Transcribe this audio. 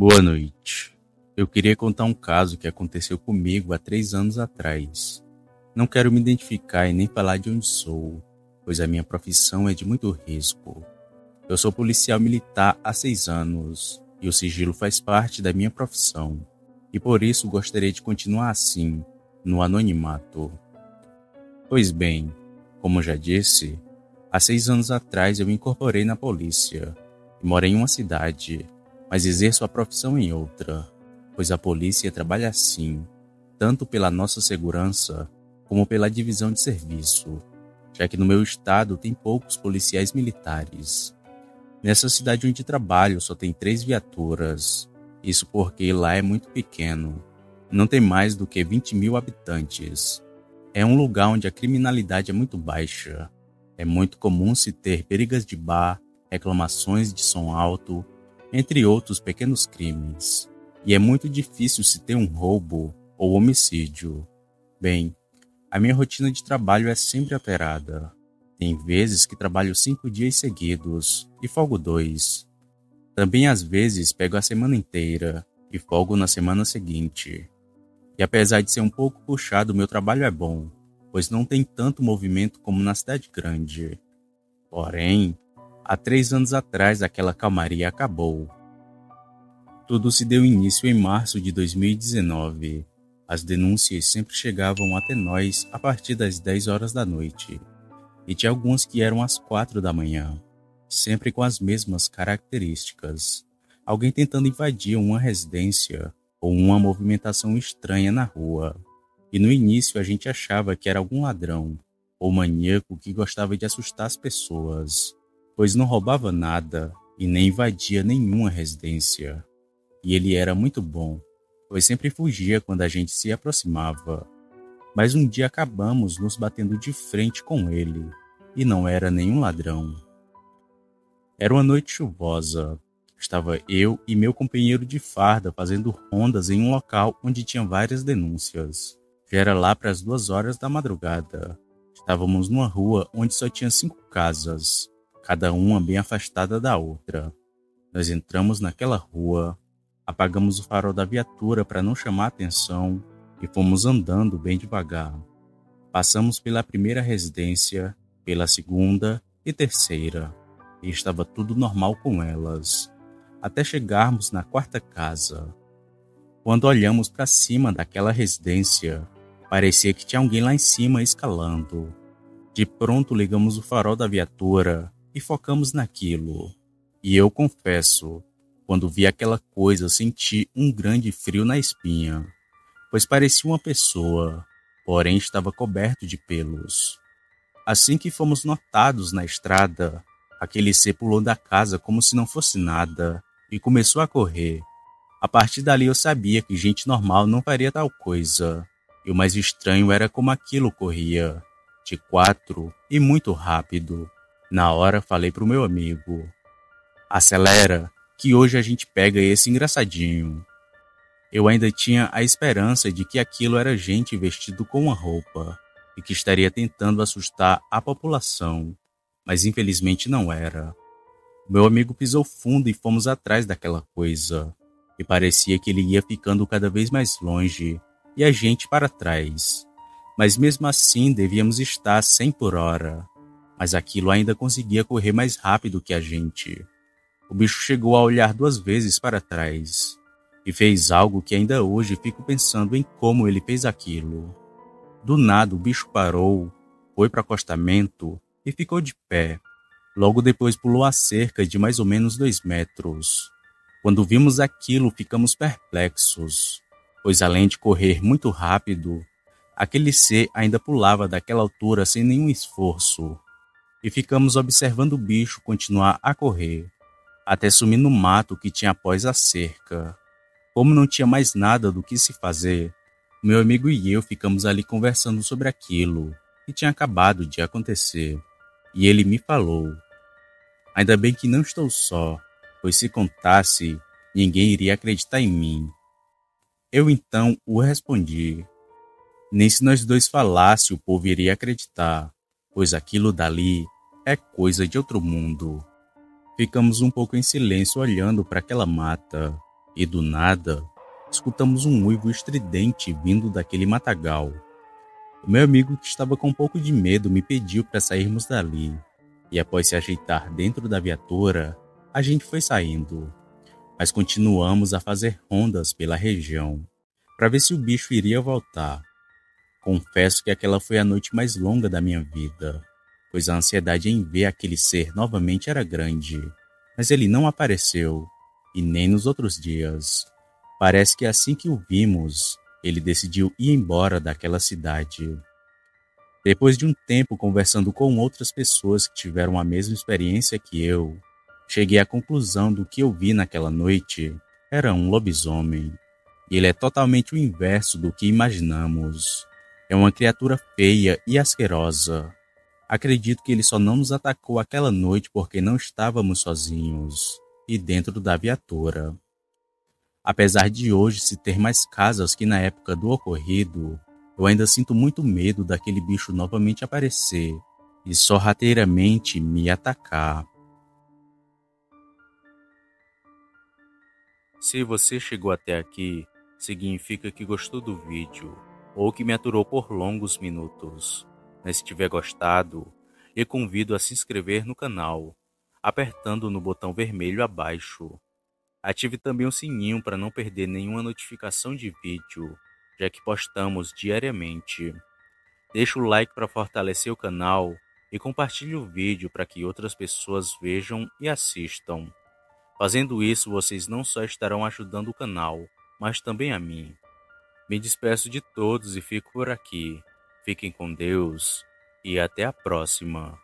Boa noite. Eu queria contar um caso que aconteceu comigo há três anos atrás. Não quero me identificar e nem falar de onde sou, pois a minha profissão é de muito risco. Eu sou policial militar há seis anos e o sigilo faz parte da minha profissão, e por isso gostaria de continuar assim, no anonimato. Pois bem, como já disse, há seis anos atrás eu me incorporei na polícia e moro em uma cidade, mas exerço a profissão em outra, pois a polícia trabalha assim, tanto pela nossa segurança como pela divisão de serviço, já que no meu estado tem poucos policiais militares. Nessa cidade onde trabalho só tem três viaturas, isso porque lá é muito pequeno, não tem mais do que 20 mil habitantes. É um lugar onde a criminalidade é muito baixa. É muito comum se ter brigas de bar, reclamações de som alto, entre outros pequenos crimes. E é muito difícil se ter um roubo ou homicídio. Bem, a minha rotina de trabalho é sempre alterada. Tem vezes que trabalho cinco dias seguidos e folgo dois. Também às vezes pego a semana inteira e folgo na semana seguinte. E apesar de ser um pouco puxado, meu trabalho é bom, pois não tem tanto movimento como na cidade grande. Porém, há três anos atrás aquela calmaria acabou. Tudo se deu início em março de 2019 as denúncias sempre chegavam até nós a partir das 10 horas da noite, e tinha algumas que eram às 4 da manhã, sempre com as mesmas características. Alguém tentando invadir uma residência ou uma movimentação estranha na rua. E no início a gente achava que era algum ladrão ou maníaco que gostava de assustar as pessoas, pois não roubava nada e nem invadia nenhuma residência. E ele era muito bom pois sempre fugia quando a gente se aproximava. Mas um dia acabamos nos batendo de frente com ele, e não era nenhum ladrão. Era uma noite chuvosa. Estava eu e meu companheiro de farda fazendo rondas em um local onde tinha várias denúncias. Já era lá para as duas horas da madrugada. Estávamos numa rua onde só tinha cinco casas, cada uma bem afastada da outra. Nós entramos naquela rua, Apagamos o farol da viatura para não chamar atenção e fomos andando bem devagar. Passamos pela primeira residência, pela segunda e terceira, e estava tudo normal com elas, até chegarmos na quarta casa. Quando olhamos para cima daquela residência, parecia que tinha alguém lá em cima escalando. De pronto ligamos o farol da viatura e focamos naquilo. E eu confesso, quando vi aquela coisa, senti um grande frio na espinha, pois parecia uma pessoa, porém estava coberto de pelos. Assim que fomos notados na estrada, aquele ser pulou da casa como se não fosse nada e começou a correr. A partir dali eu sabia que gente normal não faria tal coisa. E o mais estranho era como aquilo corria, de quatro e muito rápido. Na hora falei para o meu amigo: Acelera, que hoje a gente pega esse engraçadinho. Eu ainda tinha a esperança de que aquilo era gente vestido com uma roupa e que estaria tentando assustar a população, mas infelizmente não era. Meu amigo pisou fundo e fomos atrás daquela coisa, e parecia que ele ia ficando cada vez mais longe e a gente para trás. Mas mesmo assim devíamos estar a 100 por hora, mas aquilo ainda conseguia correr mais rápido que a gente. O bicho chegou a olhar duas vezes para trás e fez algo que ainda hoje fico pensando em como ele fez aquilo. Do nada, o bicho parou, foi para acostamento e ficou de pé. Logo depois pulou a cerca de mais ou menos dois metros. Quando vimos aquilo, ficamos perplexos, pois além de correr muito rápido, aquele ser ainda pulava daquela altura sem nenhum esforço. E ficamos observando o bicho continuar a correr até sumir no mato que tinha após a cerca. Como não tinha mais nada do que se fazer, meu amigo e eu ficamos ali conversando sobre aquilo que tinha acabado de acontecer. E ele me falou: Ainda bem que não estou só, pois se contasse, ninguém iria acreditar em mim. Eu então o respondi: Nem se nós dois falasse o povo iria acreditar, pois aquilo dali é coisa de outro mundo. Ficamos um pouco em silêncio olhando para aquela mata, e do nada escutamos um uivo estridente vindo daquele matagal. O meu amigo, que estava com um pouco de medo, me pediu para sairmos dali, e após se ajeitar dentro da viatura, a gente foi saindo. Mas continuamos a fazer rondas pela região, para ver se o bicho iria voltar. Confesso que aquela foi a noite mais longa da minha vida, pois a ansiedade em ver aquele ser novamente era grande. Mas ele não apareceu, e nem nos outros dias. Parece que assim que o vimos, ele decidiu ir embora daquela cidade. Depois de um tempo conversando com outras pessoas que tiveram a mesma experiência que eu, cheguei à conclusão do que eu vi naquela noite era um lobisomem. Ele é totalmente o inverso do que imaginamos. É uma criatura feia e asquerosa. Acredito que ele só não nos atacou aquela noite porque não estávamos sozinhos e dentro da viatura. Apesar de hoje se ter mais casas que na época do ocorrido, eu ainda sinto muito medo daquele bicho novamente aparecer e sorrateiramente me atacar. Se você chegou até aqui, significa que gostou do vídeo ou que me aturou por longos minutos. Se tiver gostado, eu convido a se inscrever no canal, apertando no botão vermelho abaixo Ative também o sininho para não perder nenhuma notificação de vídeo, já que postamos diariamente. Deixe o like para fortalecer o canal e compartilhe o vídeo para que outras pessoas vejam e assistam. Fazendo isso, vocês não só estarão ajudando o canal, mas também a mim. Me despeço de todos e fico por aqui. Fiquem com Deus e até a próxima.